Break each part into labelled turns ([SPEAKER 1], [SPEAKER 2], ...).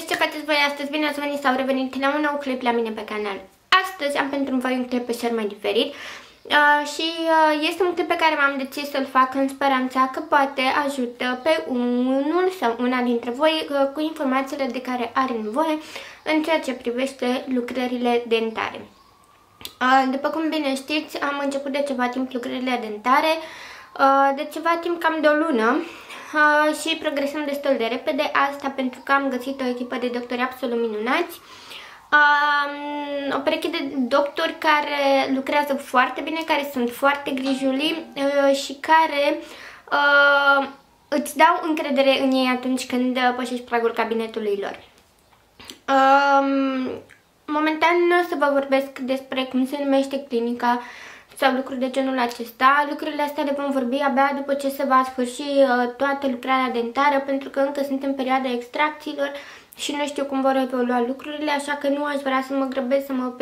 [SPEAKER 1] băieți, ce faceți voi astăzi? Bine ați venit sau revenit la un nou clip la mine pe canal. Astăzi am pentru voi un clip pe mai diferit uh, și uh, este un clip pe care m-am decis să-l fac în speranța că poate ajută pe unul sau una dintre voi uh, cu informațiile de care are nevoie în ceea ce privește lucrările dentare. Uh, după cum bine știți, am început de ceva timp lucrările dentare, uh, de ceva timp cam de o lună uh, și progresăm destul de repede, asta pentru că am găsit o echipă de doctori absolut minunați, uh, o pereche de doctori care lucrează foarte bine, care sunt foarte grijuli uh, și care uh, îți dau încredere în ei atunci când pășești pragul cabinetului lor. Uh, momentan nu o să vă vorbesc despre cum se numește clinica, sau lucruri de genul acesta. Lucrurile astea le vom vorbi abia după ce se va sfârși uh, toată lucrarea dentară, pentru că încă sunt în perioada extracțiilor și nu știu cum vor evolua lucrurile, așa că nu aș vrea să mă grăbesc să mă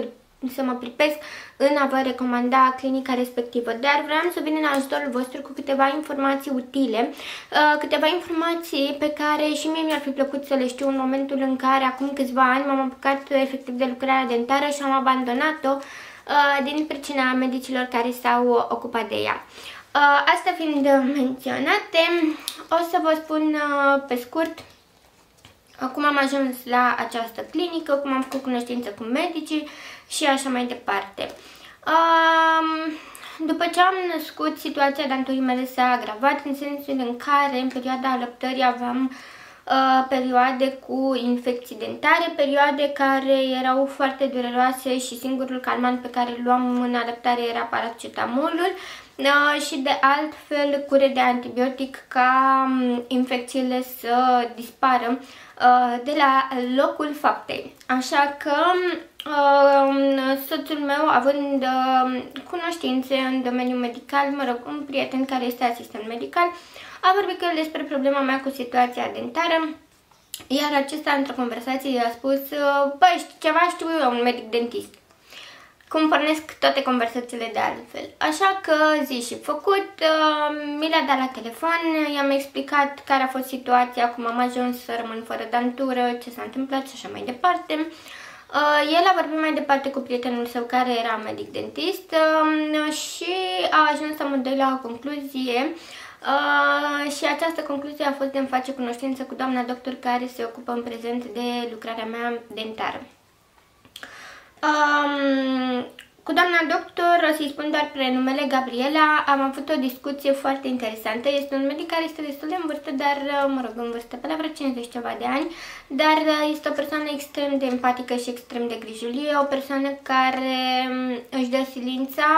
[SPEAKER 1] să mă pripesc în a vă recomanda clinica respectivă, dar vreau să vin în ajutorul vostru cu câteva informații utile, uh, câteva informații pe care și mie mi-ar fi plăcut să le știu în momentul în care acum câțiva ani m-am apucat efectiv de lucrarea dentară și am abandonat-o Uh, din pricina medicilor care s-au ocupat de ea. Uh, asta fiind menționate, o să vă spun uh, pe scurt cum am ajuns la această clinică, cum am făcut cunoștință cu medicii și așa mai departe. Um, după ce am născut, situația dantorii mele s-a agravat în sensul în care în perioada alăptării aveam Uh, perioade cu infecții dentare, perioade care erau foarte dureroase și singurul calmant pe care îl luam în adaptare era paracetamolul uh, și de altfel cure de antibiotic ca um, infecțiile să dispară uh, de la locul faptei. Așa că um, soțul meu, având cunoștințe în domeniul medical, mă rog, un prieten care este asistent medical, a vorbit cu el despre problema mea cu situația dentară, iar acesta într-o conversație i-a spus, băi, ceva știu eu, un medic dentist. Cum pornesc toate conversațiile de altfel. Așa că zi și făcut, uh, mi l-a dat la telefon, i-am explicat care a fost situația, cum am ajuns să rămân fără dantură, ce s-a întâmplat și așa mai departe. Uh, el a vorbit mai departe cu prietenul său care era medic dentist uh, și a ajuns amândoi la o concluzie Uh, și această concluzie a fost de a face cunoștință cu doamna doctor care se ocupă în prezent de lucrarea mea dentară. Um, cu doamna doctor, o să-i spun doar prenumele Gabriela, am avut o discuție foarte interesantă. Este un medic care este destul de în vârstă, dar, uh, mă rog, în vârstă, pe la vreo 50 ceva de ani, dar uh, este o persoană extrem de empatică și extrem de grijulie, o persoană care um, își dă silința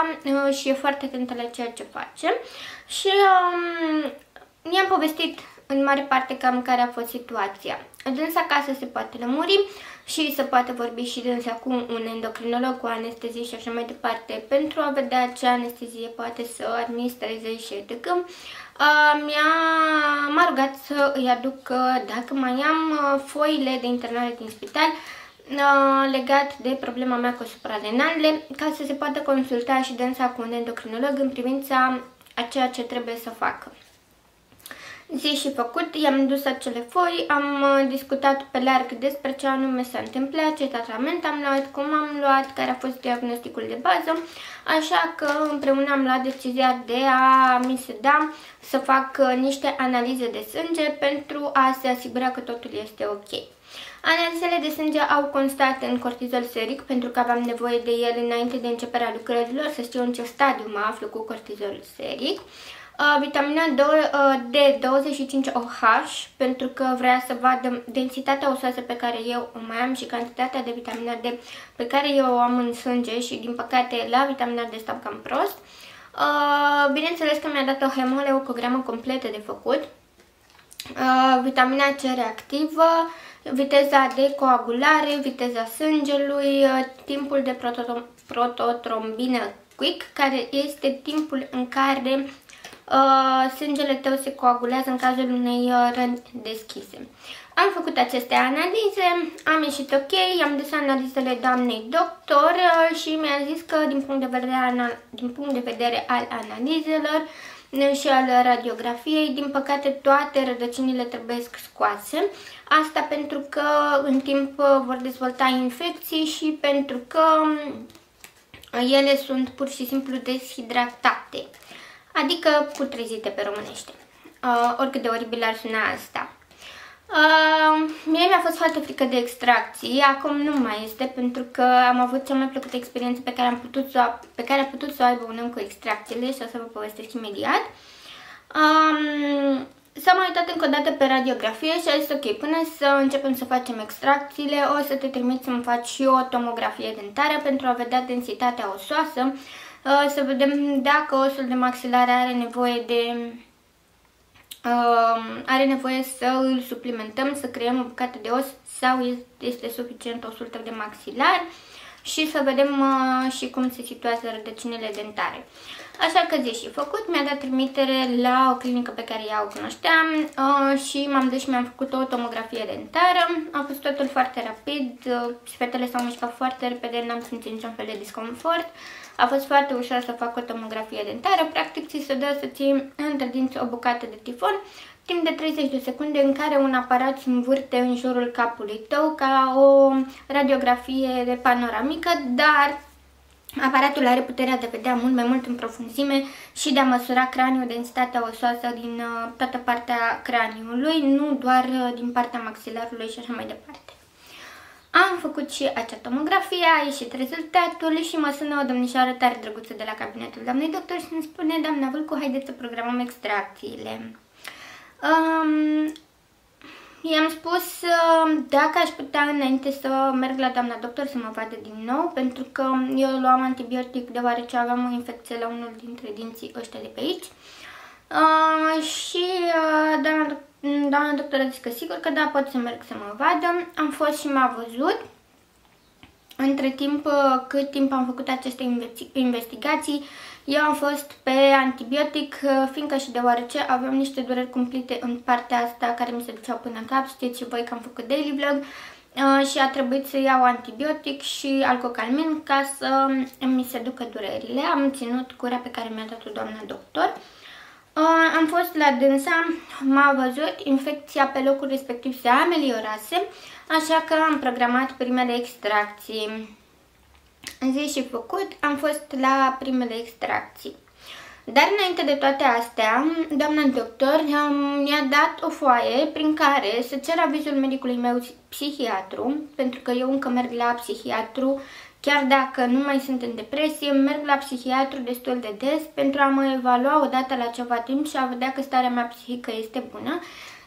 [SPEAKER 1] și e foarte atentă la ceea ce face. Și um, mi-am povestit în mare parte cam care a fost situația. Dânsa acasă se poate lămuri și se poate vorbi și dânsa cu un endocrinolog, cu anestezie și așa mai departe, pentru a vedea ce anestezie poate să administreze și etc. Uh, m-a rugat să îi aduc, uh, dacă mai am, uh, foile de internare din spital, uh, legat de problema mea cu suprarenalele, ca să se poată consulta și dânsa cu un endocrinolog în privința a ceea ce trebuie să facă. Zi și făcut, i-am dus acele foi, am uh, discutat pe larg despre ce anume s-a întâmplat, ce tratament am luat, cum am luat, care a fost diagnosticul de bază, așa că împreună am luat decizia de a mi se da să fac uh, niște analize de sânge pentru a se asigura că totul este ok. Analizele de sânge au constat în cortizol seric pentru că aveam nevoie de el înainte de începerea lucrărilor, să știu în ce stadiu mă aflu cu cortizol seric. Uh, vitamina D25OH pentru că vrea să vadă densitatea osoasă pe care eu o mai am și cantitatea de vitamina D pe care eu o am în sânge și din păcate la vitamina D stau cam prost. Uh, bineînțeles că mi-a dat o hemoleucogramă completă de făcut. Uh, vitamina C reactivă, viteza de coagulare, viteza sângelui, uh, timpul de prototrombină quick, care este timpul în care uh, sângele tău se coagulează în cazul unei uh, răni deschise. Am făcut aceste analize, am ieșit ok, am dus analizele doamnei doctor uh, și mi-a zis că din punct, de vedere, din punct de vedere al analizelor și al radiografiei. Din păcate toate rădăcinile trebuie scoase. Asta pentru că în timp vor dezvolta infecții și pentru că ele sunt pur și simplu deshidratate, adică putrezite pe românește. Uh, oricât de oribil ar suna asta. Uh, mie mi-a fost foarte frică de extracții, acum nu mai este pentru că am avut cea mai plăcută experiență pe care, am putut să, pe care a putut să o aibă un om cu extracțiile și o să vă povestesc imediat. Um, S-a mai uitat încă o dată pe radiografie și a zis ok, până să începem să facem extracțiile, o să te trimit să-mi faci și o tomografie dentară pentru a vedea densitatea osoasă, uh, să vedem dacă osul de maxilare are nevoie de uh, are nevoie să îl suplimentăm, să creăm o bucată de os sau este suficient osul tău de maxilar și să vedem uh, și cum se situează rădăcinile dentare. Așa că zi și făcut, mi-a dat trimitere la o clinică pe care ea o cunoșteam uh, și m-am dus și mi-am făcut o tomografie dentară. A fost totul foarte rapid, uh, fetele s-au mișcat foarte repede, n-am simțit niciun fel de disconfort. A fost foarte ușor să fac o tomografie dentară, practic ți se dă să ții între dinți o bucată de tifon timp de 30 de secunde în care un aparat se învârte în jurul capului tău ca o radiografie de panoramică, dar Aparatul are puterea de vedea mult mai mult în profunzime și de a măsura craniul, densitatea osoasă din uh, toată partea craniului, nu doar uh, din partea maxilarului și așa mai departe. Am făcut și acea tomografie, a ieșit rezultatul și mă sună o domnișoară tare drăguță de la cabinetul doamnei doctor și îmi spune, doamna Vâlcu, haideți să programăm extracțiile. Um, I-am spus uh, dacă aș putea înainte să merg la doamna doctor să mă vadă din nou, pentru că eu luam antibiotic deoarece aveam o infecție la unul dintre dinții ăștia de pe aici. Uh, și uh, doamna, doamna doctor a zis că sigur că da, pot să merg să mă vadă. Am fost și m-a văzut. Între timp, uh, cât timp am făcut aceste investigații, eu am fost pe antibiotic, uh, fiindcă și deoarece aveam niște dureri cumplite în partea asta care mi se duceau până în cap, știți și voi că am făcut daily vlog, uh, și a trebuit să iau antibiotic și alcocalmin ca să mi se ducă durerile. Am ținut cura pe care mi-a dat-o doamna doctor. Uh, am fost la dânsa, m-a văzut, infecția pe locul respectiv se ameliorase, așa că am programat primele extracții zi și făcut, am fost la primele extracții. Dar înainte de toate astea, doamna doctor mi-a dat o foaie prin care să cer avizul medicului meu psihiatru, pentru că eu încă merg la psihiatru, chiar dacă nu mai sunt în depresie, merg la psihiatru destul de des pentru a mă evalua odată la ceva timp și a vedea că starea mea psihică este bună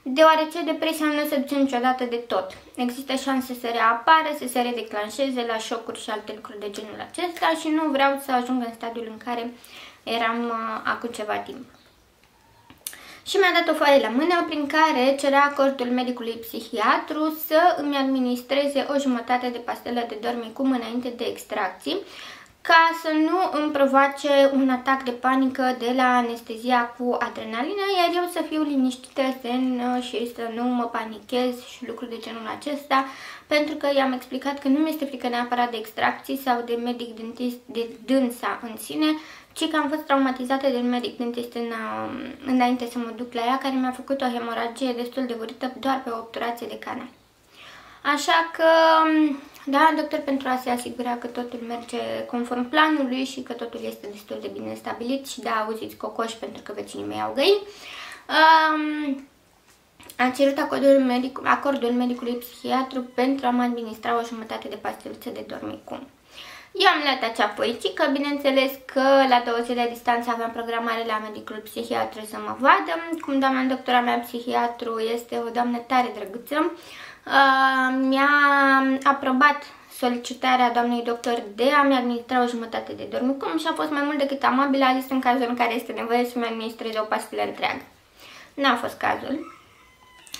[SPEAKER 1] deoarece depresia nu se duce niciodată de tot. Există șanse să reapară, să se redeclanșeze la șocuri și alte lucruri de genul acesta și nu vreau să ajung în stadiul în care eram uh, acum ceva timp. Și mi-a dat o foaie la mână prin care cerea acordul medicului psihiatru să îmi administreze o jumătate de pastelă de dormicum înainte de extracții, ca să nu îmi provoace un atac de panică de la anestezia cu adrenalină, iar eu să fiu liniștită, zen și să nu mă panichez și lucruri de genul acesta, pentru că i-am explicat că nu mi este frică neapărat de extracții sau de medic dentist, de dânsa în sine, ci că am fost traumatizată de un medic dentist în, înainte să mă duc la ea, care mi-a făcut o hemoragie destul de vurită doar pe o obturație de canal. Așa că da, doctor pentru a se asigura că totul merge conform planului și că totul este destul de bine stabilit și da, auziți cocoși pentru că vecinii mei au găini. Um, am cerut acordul, medic, acordul medicului psihiatru pentru a mă administra o jumătate de pastiluță de dormicum. Eu am luat acea poetică, bineînțeles că la două zile distanță aveam programare la medicul psihiatru să mă vadă. Cum doamna doctora mea psihiatru este o doamnă tare drăguță, Uh, mi-a aprobat solicitarea doamnei doctor de a-mi administra o jumătate de dormicum și a fost mai mult decât amabilă, a zis în cazul în care este nevoie să-mi administreze o pastilă întreagă. N-a fost cazul.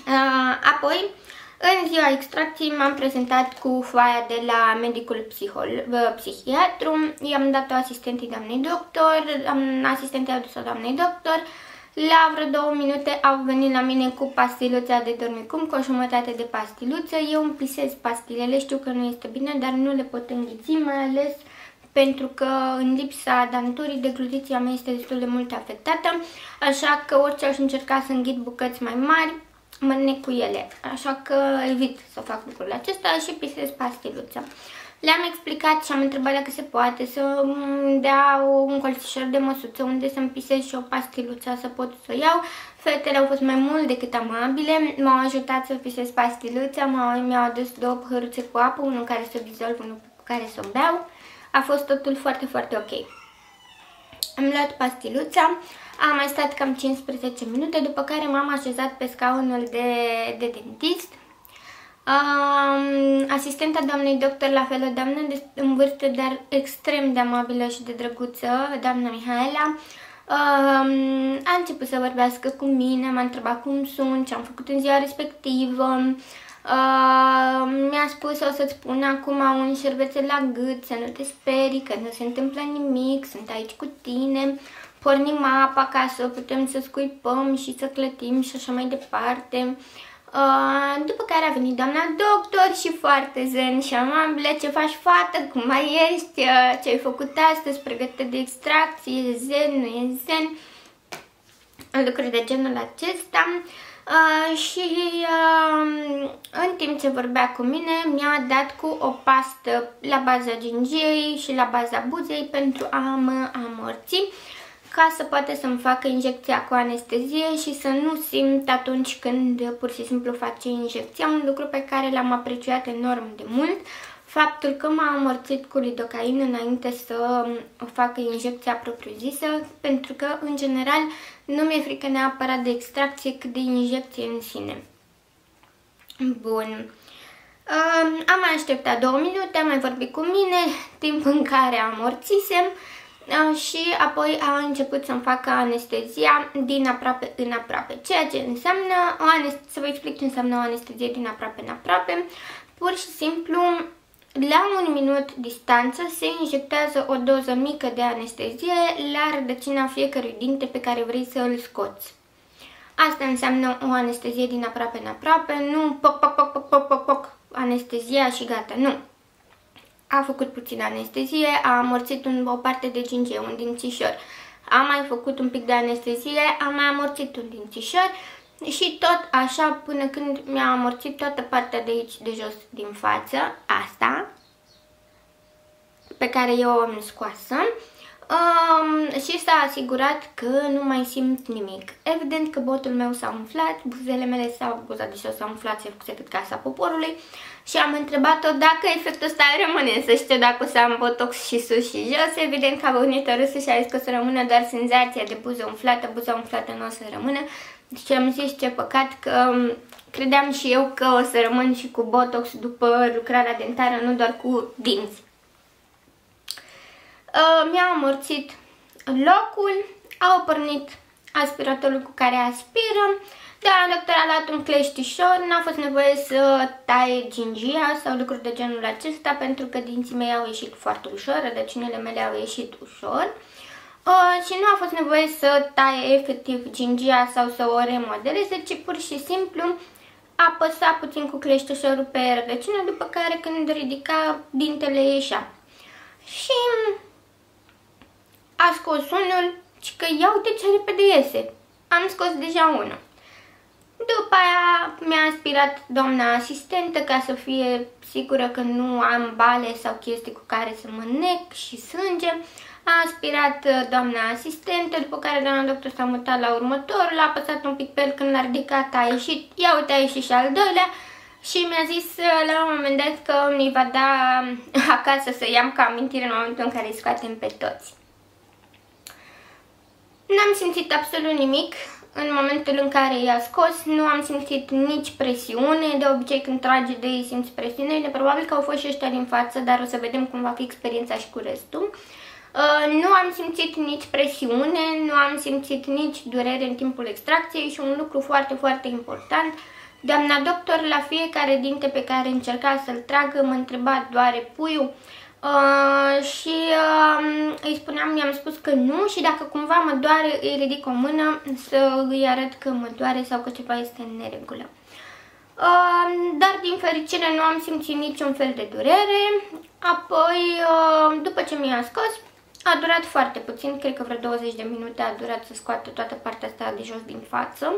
[SPEAKER 1] Uh, apoi, în ziua extracției m-am prezentat cu foaia de la medicul psihol, uh, psihiatru, i-am dat-o asistentei doamnei doctor, asistentei adus-o doamnei doctor, la vreo două minute au venit la mine cu pastiluța de dormicum, cu o jumătate de pastiluță. Eu îmi pisez pastilele, știu că nu este bine, dar nu le pot înghiți, mai ales pentru că în lipsa danturii degluziția mea este destul de mult afectată, așa că orice aș încerca să înghit bucăți mai mari, mă cu ele, așa că evit să fac lucrul acesta și pisez pastiluța. Le-am explicat și am întrebat dacă se poate să dea un colțișor de măsuță unde să-mi pisez și o pastiluță să pot să o iau. Fetele au fost mai mult decât amabile, m-au ajutat să pisez pastiluța, mi-au adus două păhăruțe cu apă, unul care să dizolv, unul cu care să o beau. A fost totul foarte, foarte ok. Am luat pastiluța, am mai stat cam 15 minute, după care m-am așezat pe scaunul de, de dentist. Um, asistenta doamnei doctor, la fel, o doamnă de, în vârstă, dar extrem de amabilă și de drăguță, doamna Mihaela, um, a început să vorbească cu mine, m-a întrebat cum sunt, ce am făcut în ziua respectivă, Uh, mi-a spus o să-ți spun acum un șervețel la gât, să nu te sperii, că nu se întâmplă nimic, sunt aici cu tine, pornim apa ca să putem să scuipăm și să clătim și așa mai departe. Uh, după care a venit doamna doctor și foarte zen și amabilă, ce faci fată, cum mai ești, uh, ce ai făcut astăzi, pregătită de extracție, e zen, nu e zen, lucruri de genul acesta. Uh, și uh, în timp ce vorbea cu mine mi-a dat cu o pastă la baza gingiei și la baza buzei pentru a mă amorți ca să poată să-mi facă injecția cu anestezie și să nu simt atunci când pur și simplu face injecția, un lucru pe care l-am apreciat enorm de mult faptul că m-a amorțit cu lidocain înainte să o facă injecția propriu-zisă, pentru că, în general, nu mi-e frică neapărat de extracție, cât de injecție în sine. Bun. Am mai așteptat două minute, am mai vorbit cu mine, timp în care amorțisem și apoi a început să-mi facă anestezia din aproape în aproape, ceea ce înseamnă, o să vă explic ce înseamnă o anestezie din aproape în aproape, pur și simplu la un minut distanță se injectează o doză mică de anestezie la rădăcina fiecărui dinte pe care vrei să îl scoți. Asta înseamnă o anestezie din aproape în aproape, nu poc, poc, poc, poc, poc, poc, poc, anestezia și gata, nu. A făcut puțin anestezie, a amorțit un, o parte de gingie, un dințișor. A mai făcut un pic de anestezie, a mai amorțit un dințișor și tot așa până când mi-a amorțit toată partea de aici, de jos, din față, asta, pe care eu o am scoasă. Um, și s-a asigurat că nu mai simt nimic. Evident că botul meu s-a umflat, buzele mele s-au, buza de s-a umflat, se făcuse cât casa poporului și am întrebat-o dacă efectul ăsta rămâne, să știu dacă o să am botox și sus și jos. Evident că a venit râsul și a zis că o să rămână doar senzația de buză umflată, buza umflată nu o să rămână. Și am zis ce păcat că um, credeam și eu că o să rămân și cu botox după lucrarea dentară, nu doar cu dinți. Uh, Mi-a amorțit locul, au pornit aspiratorul cu care aspiră, dar doctor a luat un cleștișor, n-a fost nevoie să taie gingia sau lucruri de genul acesta pentru că dinții mei au ieșit foarte ușor, rădăcinile mele au ieșit ușor. Uh, și nu a fost nevoie să taie efectiv gingia sau să o remodeleze, ci pur și simplu apăsa puțin cu cleștișorul pe rădăcină, după care când ridica, dintele ieșea. Și a scos unul și că ia uite ce repede iese. Am scos deja unul. După aia mi-a aspirat doamna asistentă ca să fie sigură că nu am bale sau chestii cu care să mă nec și sânge. A aspirat uh, doamna asistentă, după care doamna doctor s-a mutat la următor, l-a apăsat un pic pe el când l-a ridicat, a ieșit, ia uite a ieșit și al doilea și mi-a zis uh, la un moment dat că mi va da acasă să iau ca amintire în momentul în care îi scoatem pe toți. N-am simțit absolut nimic. În momentul în care i-a scos, nu am simțit nici presiune, de obicei când trage de ei simți presiune, probabil că au fost și ăștia din față, dar o să vedem cum va fi experiența și cu restul. Uh, nu am simțit nici presiune, nu am simțit nici durere în timpul extracției și un lucru foarte, foarte important, doamna doctor la fiecare dinte pe care încerca să-l tragă mă întreba doare puiul, Uh, și uh, îi spuneam, i-am spus că nu și dacă cumva mă doare, îi ridic o mână să îi arăt că mă doare sau că ceva este în neregulă. dar din fericire nu am simțit niciun fel de durere. Apoi, după ce mi-a scos, a durat foarte puțin, cred că vreo 20 de minute a durat să scoată toată partea asta de jos din față.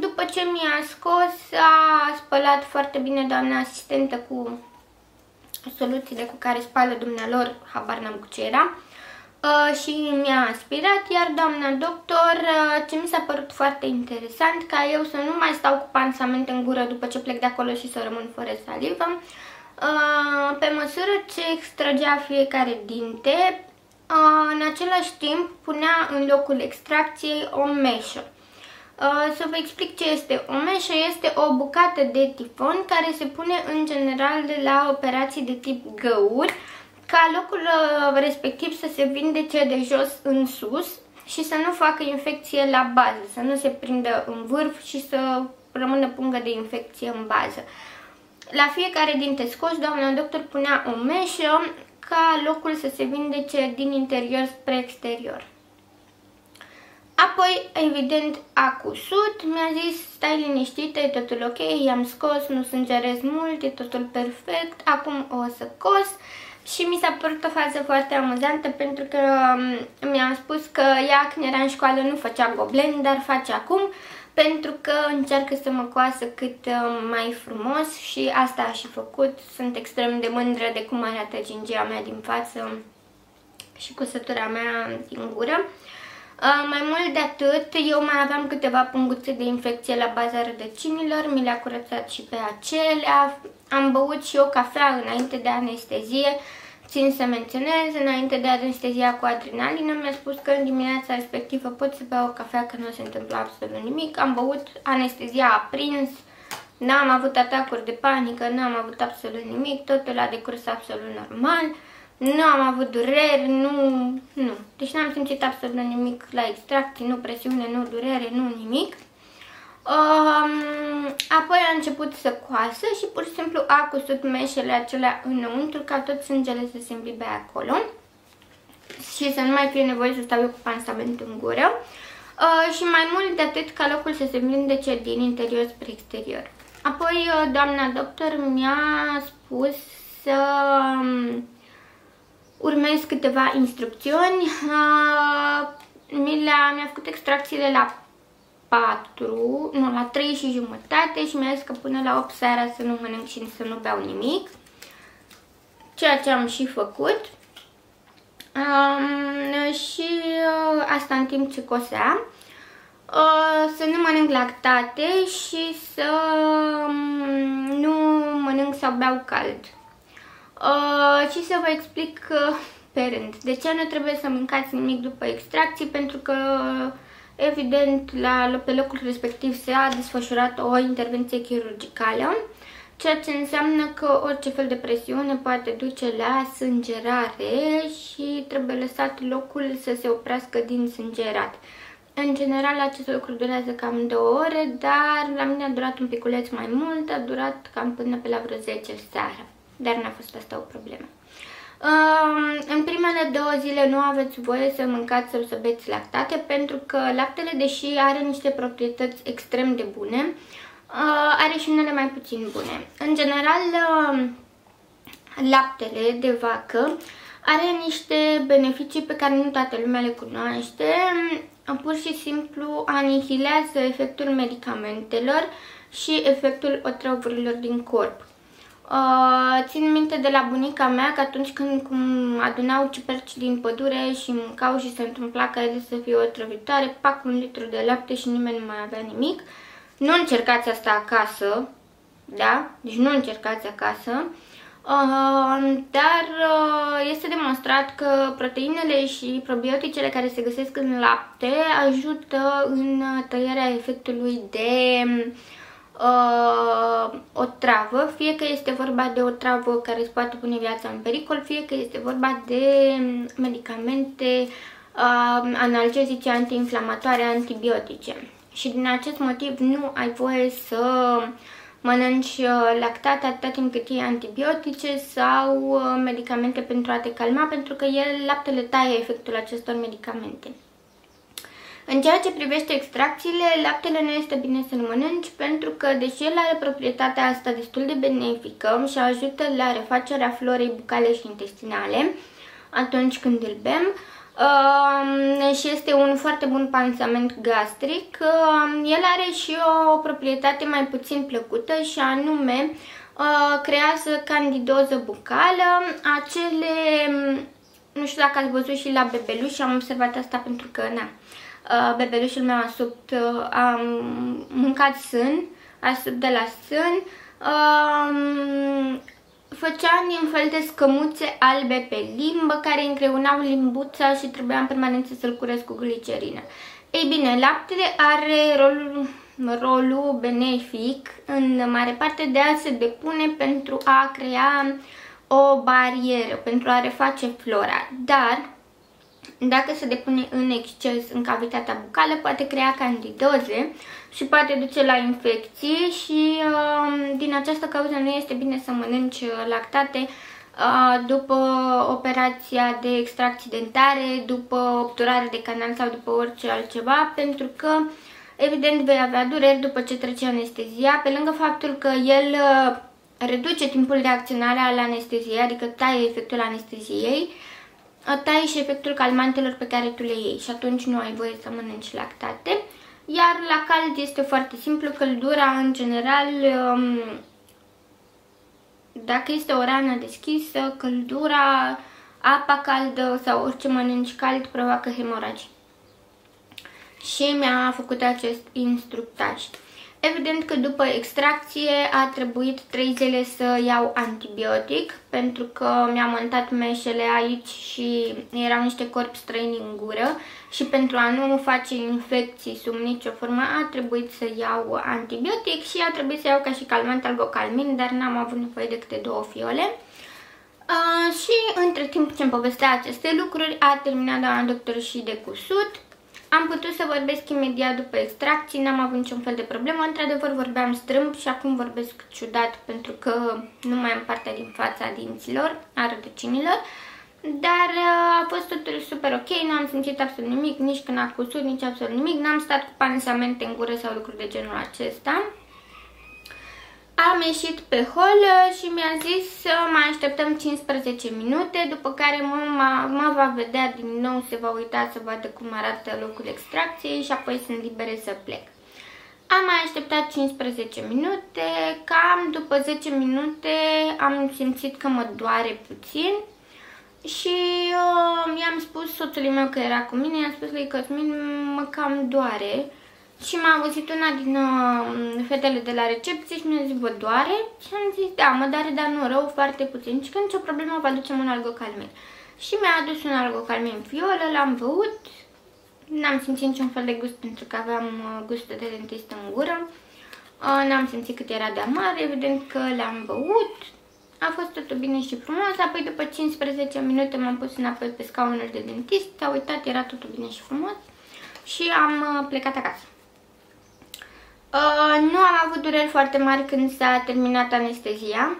[SPEAKER 1] După ce mi-a scos, a spălat foarte bine doamna asistentă cu soluțiile cu care spală dumnealor, habar n-am cu ce era. Uh, și mi-a aspirat, iar doamna doctor, uh, ce mi s-a părut foarte interesant, ca eu să nu mai stau cu pansament în gură după ce plec de acolo și să rămân fără salivă, uh, pe măsură ce extragea fiecare dinte, în același timp punea în locul extracției o meșă. Să vă explic ce este. O meșă este o bucată de tifon care se pune în general de la operații de tip găuri, ca locul uh, respectiv să se vindece de jos în sus și să nu facă infecție la bază, să nu se prindă în vârf și să rămână pungă de infecție în bază. La fiecare dinte scos, doamna doctor punea o meșă ca locul să se vindece din interior spre exterior. Apoi, evident, a cusut, mi-a zis, stai liniștită, e totul ok, i-am scos, nu sângerez mult, e totul perfect, acum o să cos și mi s-a părut o fază foarte amuzantă pentru că um, mi-a spus că ea când era în școală nu făcea goblen, dar face acum pentru că încearcă să mă coasă cât um, mai frumos și asta a și făcut. Sunt extrem de mândră de cum arată gingia mea din față și cusătura mea din gură. Uh, mai mult de atât, eu mai aveam câteva punguțe de infecție la baza rădăcinilor, mi le-a curățat și pe acelea. Am băut și o cafea înainte de anestezie, țin să menționez, înainte de anestezia cu adrenalină, mi-a spus că în dimineața respectivă pot să beau o cafea, că nu se întâmplă absolut nimic. Am băut, anestezia a prins, n-am avut atacuri de panică, n-am avut absolut nimic, totul a decurs absolut normal. Nu am avut dureri, nu, nu. Deci n-am simțit absolut nimic la extracție, nu presiune, nu durere, nu nimic. Um, apoi a început să coasă și pur și simplu a cusut meșele acelea înăuntru ca tot sângele să se îmbibe acolo și să nu mai fie nevoie să stau eu cu pansament în gură. Uh, și mai mult de atât ca locul să se vindece din interior spre exterior. Apoi uh, doamna doctor mi-a spus să um, urmez câteva instrucțiuni. Uh, mi-a făcut extracțiile la 4, nu, la 3 și jumătate și mi-a zis că până la 8 seara să nu mănânc și să nu beau nimic. Ceea ce am și făcut. Um, și uh, asta în timp ce cosea. Uh, să nu mănânc lactate și să um, nu mănânc sau beau cald. Uh, și să vă explic uh, pe rând. De ce nu trebuie să mâncați nimic după extracție? Pentru că, evident, la, pe locul respectiv se a desfășurat o intervenție chirurgicală, ceea ce înseamnă că orice fel de presiune poate duce la sângerare și trebuie lăsat locul să se oprească din sângerat. În general, acest lucru durează cam 2 ore, dar la mine a durat un piculeț mai mult, a durat cam până pe la vreo 10 seara dar n-a fost asta o problemă. în primele două zile nu aveți voie să mâncați sau să beți lactate pentru că laptele, deși are niște proprietăți extrem de bune, are și unele mai puțin bune. În general, laptele de vacă are niște beneficii pe care nu toată lumea le cunoaște. Pur și simplu anihilează efectul medicamentelor și efectul otrăvurilor din corp. Uh, țin minte de la bunica mea că atunci când cum adunau ciuperci din pădure și mâncau și se întâmpla ca ele să fie otrăvitoare, pac un litru de lapte și nimeni nu mai avea nimic. Nu încercați asta acasă, da? Deci nu încercați acasă. Uh, dar uh, este demonstrat că proteinele și probioticele care se găsesc în lapte ajută în tăierea efectului de uh, o travă, fie că este vorba de o travă care îți poate pune viața în pericol, fie că este vorba de medicamente uh, analgezice, antiinflamatoare, antibiotice. Și din acest motiv nu ai voie să mănânci uh, lactate atâta timp cât iei antibiotice sau uh, medicamente pentru a te calma, pentru că el, laptele taie efectul acestor medicamente. În ceea ce privește extracțiile, laptele nu este bine să-l mănânci pentru că, deși el are proprietatea asta destul de benefică și ajută la refacerea florei bucale și intestinale atunci când îl bem, uh, și este un foarte bun pansament gastric, uh, el are și o proprietate mai puțin plăcută și anume uh, creează candidoză bucală, acele, nu știu dacă ați văzut și la bebeluși, am observat asta pentru că, na, uh, bebelușul meu a subt, uh, a mâncat sân, a subt de la sân, uh, făcea din fel de scămuțe albe pe limbă care încreunau limbuța și trebuia în permanență să-l curez cu glicerină. Ei bine, laptele are rolul, rolul benefic în mare parte de a se depune pentru a crea o barieră, pentru a reface flora, dar dacă se depune în exces în cavitatea bucală, poate crea candidoze și poate duce la infecții și uh, din această cauză nu este bine să mănânci uh, lactate uh, după operația de extracții dentare, după obturare de canal sau după orice altceva, pentru că evident vei avea dureri după ce trece anestezia, pe lângă faptul că el uh, reduce timpul de acționare al anesteziei, adică taie efectul anesteziei, tai și efectul calmantelor pe care tu le iei și atunci nu ai voie să mănânci lactate. Iar la cald este foarte simplu, căldura în general, um, dacă este o rană deschisă, căldura, apa caldă sau orice mănânci cald provoacă hemoragii. Și mi-a făcut acest instructaj. Evident că după extracție a trebuit 3 zile să iau antibiotic pentru că mi-am montat meșele aici și erau niște corpi străini în gură și pentru a nu face infecții sub nicio formă a trebuit să iau antibiotic și a trebuit să iau ca și calmant algocalmin, dar n-am avut nevoie de câte două fiole. Uh, și între timp ce îmi povestea aceste lucruri a terminat doamna doctor și de cusut am putut să vorbesc imediat după extracții, n-am avut niciun fel de problemă. Într-adevăr vorbeam strâmb și acum vorbesc ciudat pentru că nu mai am partea din fața dinților, a rădăcinilor. Dar uh, a fost totul super ok, nu am simțit absolut nimic, nici când a cusut, nici absolut nimic. N-am stat cu pansamente în gură sau lucruri de genul acesta. Am ieșit pe hol uh, și mi-a zis să mai așteptăm 15 minute, după care mama mă va vedea din nou, se va uita să vadă cum arată locul extracției și apoi sunt libere să plec. Am mai așteptat 15 minute, cam după 10 minute am simțit că mă doare puțin și uh, i-am spus soțului meu că era cu mine, i-am spus lui Cosmin, mă cam doare și m-a auzit una din uh, fetele de la recepție și mi-a zis, vă doare? Și am zis, da, mă doare, dar nu rău, foarte puțin. Și când nicio problemă, vă aducem un algocalmin. Și mi-a adus un algocalmin fiolă, l-am băut. N-am simțit niciun fel de gust pentru că aveam uh, gustul de dentist în gură. Uh, N-am simțit cât era de amar, evident că l-am băut. A fost totul bine și frumos, apoi după 15 minute m-am pus înapoi pe scaunul de dentist, s-a uitat, era totul bine și frumos și am uh, plecat acasă. Uh, nu am avut dureri foarte mari când s-a terminat anestezia.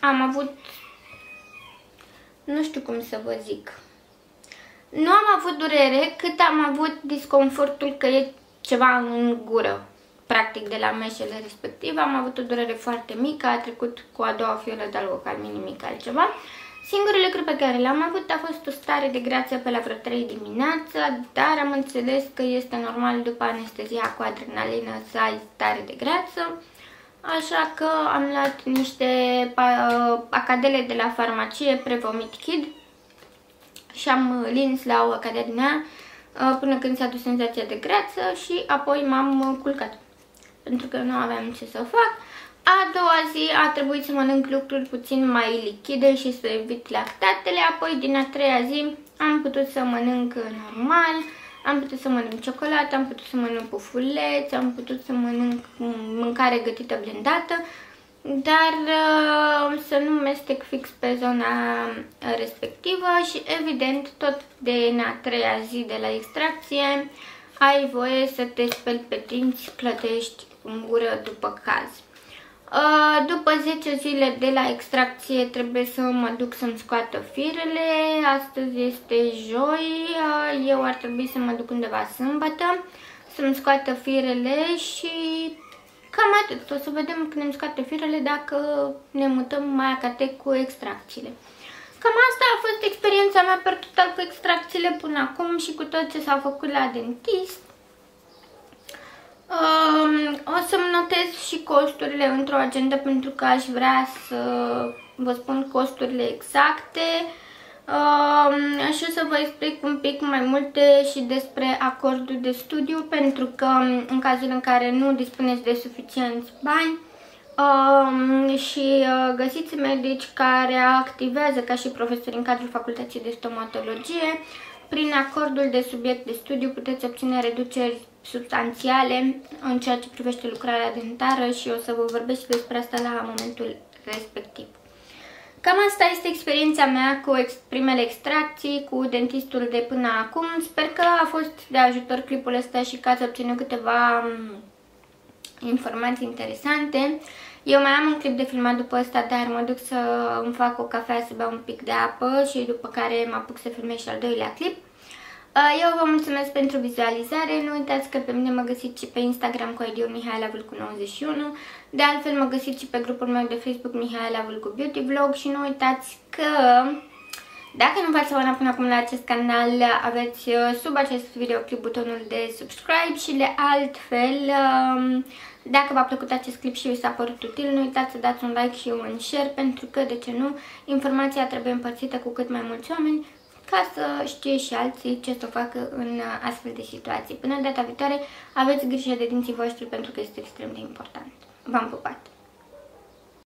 [SPEAKER 1] Am avut... Nu știu cum să vă zic. Nu am avut durere cât am avut disconfortul că e ceva în gură, practic, de la meșele respectiv. Am avut o durere foarte mică, a trecut cu a doua fiolă de algocalmin, nimic altceva. Singurul lucru pe care l-am avut a fost o stare de greață pe la vreo 3 dimineața, dar am înțeles că este normal după anestezia cu adrenalină să ai stare de greață. Așa că am luat niște acadele de la farmacie Prevomit Kid și am lins la o acadea din ea uh, până când s-a dus senzația de greață și apoi m-am culcat. Pentru că nu aveam ce să fac. A doua zi a trebuit să mănânc lucruri puțin mai lichide și să evit lactatele, apoi din a treia zi am putut să mănânc normal, am putut să mănânc ciocolată, am putut să mănânc pufuleți, am putut să mănânc mâncare gătită blendată, dar uh, să nu mestec fix pe zona respectivă și evident tot de în a treia zi de la extracție ai voie să te speli pe dinți, plătești în gură după caz. Uh, după 10 zile de la extracție trebuie să mă duc să-mi scoată firele. Astăzi este joi, uh, eu ar trebui să mă duc undeva sâmbătă să-mi scoată firele și cam atât. O să vedem când îmi scoate firele dacă ne mutăm mai acate cu extracțiile. Cam asta a fost experiența mea per total cu extracțiile până acum și cu tot ce s-a făcut la dentist. Um, o să-mi notez și costurile într-o agenda pentru că aș vrea să vă spun costurile exacte. Um, și o să vă explic un pic mai multe și despre acordul de studiu pentru că în cazul în care nu dispuneți de suficienți bani um, și uh, găsiți medici care activează ca și profesori în cadrul facultății de stomatologie, prin acordul de subiect de studiu puteți obține reduceri substanțiale în ceea ce privește lucrarea dentară și o să vă vorbesc și despre asta la momentul respectiv. Cam asta este experiența mea cu ex primele extracții, cu dentistul de până acum. Sper că a fost de ajutor clipul ăsta și că ați obținut câteva mm, informații interesante. Eu mai am un clip de filmat după ăsta, dar mă duc să îmi fac o cafea, să beau un pic de apă și după care mă apuc să filmez și al doilea clip. Uh, eu vă mulțumesc pentru vizualizare, nu uitați că pe mine mă găsiți și pe Instagram cu ID Mihaela Vâlcu 91 De altfel mă găsiți și pe grupul meu de Facebook Mihaela Vâlcu Beauty Vlog. Și nu uitați că dacă nu v-ați abonat până acum la acest canal, aveți uh, sub acest videoclip butonul de subscribe și de altfel, um, dacă v-a plăcut acest clip și vi s-a părut util, nu uitați să dați un like și un share pentru că, de ce nu, informația trebuie împărțită cu cât mai mulți oameni ca să știe și alții ce să facă în astfel de situații. Până data viitoare, aveți grijă de dinții voștri pentru că este extrem de important. V-am pupat!